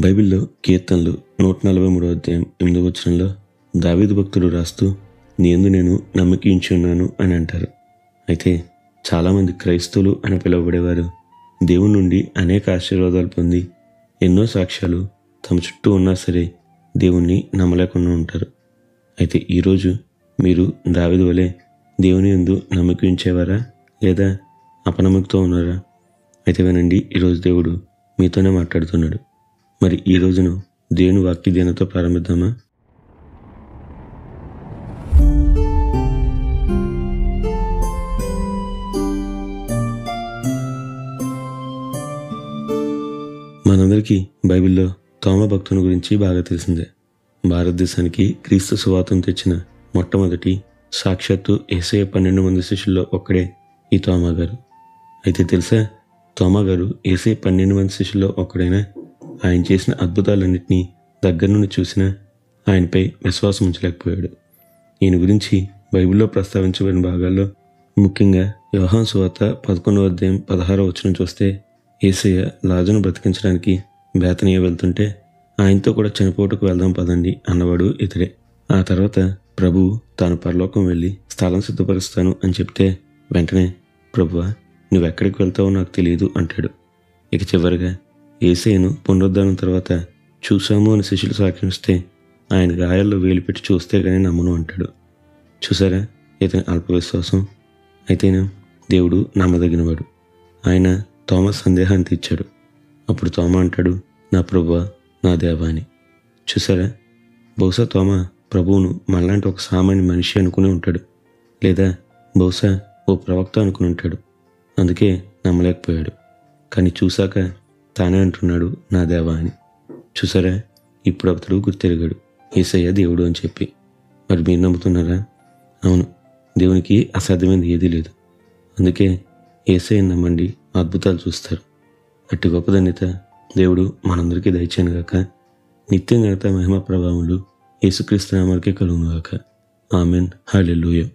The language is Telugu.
బైబిల్లో కీర్తనలు నూట నలభై మూడో అధ్యాయం ఎనిమిదో వచనంలో దావీదు భక్తుడు రాస్తూ నేను నేను నమ్మకించి ఉన్నాను అని అంటారు. అయితే చాలామంది క్రైస్తవులు అని పిలువబడేవారు దేవుని నుండి అనేక ఆశీర్వాదాలు పొంది ఎన్నో సాక్ష్యాలు తమ చుట్టూ ఉన్నా సరే దేవుణ్ణి నమ్మలేకుండా ఉంటారు. అయితే ఈరోజు మీరు దావిది వలె దేవుని ఎందు నమ్మకించేవారా? లేదా అపనమ్మకతో ఉన్నారా? అయితే వినండి ఈరోజు దేవుడు మీతోనే మాట్లాడుతున్నాడు. మరి ఈ రోజును దేవుని వాక్య ధ్యానంతో ప్రారంభిద్దామా? మనందరికీ బైబిల్లో తోమ భక్తుని గురించి బాగా తెలిసిందే. భారతదేశానికి క్రీస్తు సువార్తం తెచ్చిన మొట్టమొదటి సాక్షాత్తు ఏసయ పన్నెండు మంది శిష్యుల్లో ఒక్కడే ఈ తోమా గారు అయితే తెలుసా? తోమా గారు ఏసే పన్నెండు మంది శిష్యుల్లో ఒక్కడైనా ఆయన చేసిన అద్భుతాలన్నింటినీ దగ్గర నుండి చూసినా ఆయనపై విశ్వాసం ఉంచలేకపోయాడు. ఈయన గురించి బైబిల్లో ప్రస్తావించబడిన భాగాల్లో ముఖ్యంగా వ్యవహాన్ సువార్త పదకొండవ అధ్యాయం పదహారో వచ్చిన చూస్తే ఏసయ్య లాజును బ్రతికించడానికి బేతనీయ వెళ్తుంటే ఆయనతో కూడా చనిపోటుకు వెళ్దాం పదండి అన్నవాడు ఇతడే. ఆ తర్వాత ప్రభు తాను పరలోకం వెళ్ళి స్థలం సిద్ధపరుస్తాను అని చెప్తే వెంటనే ప్రభువా నువ్వెక్కడికి వెళ్తావో నాకు తెలియదు అంటాడు. ఇక చివరిగా ఏసైను పునరుద్ధరణ తర్వాత చూసాము అని శిష్యులు సాక్ష్యమిస్తే ఆయన గాయాల్లో వేలు పెట్టి చూస్తే కానీ నమ్మను అంటాడు. చూసారా? ఇతని అల్ప విశ్వాసం అయితేనే? దేవుడు నమ్మదగినవాడు. ఆయన తోమ సందేహాన్ని తీర్చాడు. అప్పుడు తోమ అంటాడు నా ప్రభు నా దేవాని చూసారా? బహుశా తోమ ప్రభువును మళ్ళాంటి ఒక సామాన్య మనిషి అనుకుని ఉంటాడు. లేదా బహుశా ఓ ప్రవక్త అనుకుని ఉంటాడు. అందుకే నమ్మలేకపోయాడు. కానీ చూశాక తానే అంటున్నాడు నా దేవా అని. చూసారా? ఇప్పుడు అతడు గుర్తెరిగాడు. ఏసయ్య దేవుడు అని చెప్పి. మరి మీరు నమ్ముతున్నారా? అవును దేవునికి అసాధ్యమైనది ఏదీ లేదు. అందుకే ఏసయ్య నమ్మండి అద్భుతాలు చూస్తారు. అట్టి గొప్పదన్యత దేవుడు మనందరికీ దయచేను గాక. నిత్యం గణత మహిమ ప్రభావములు యేసుక్రీస్తు నామాలకే కలుగును గాక. ఆమెన్. హాలెలూయా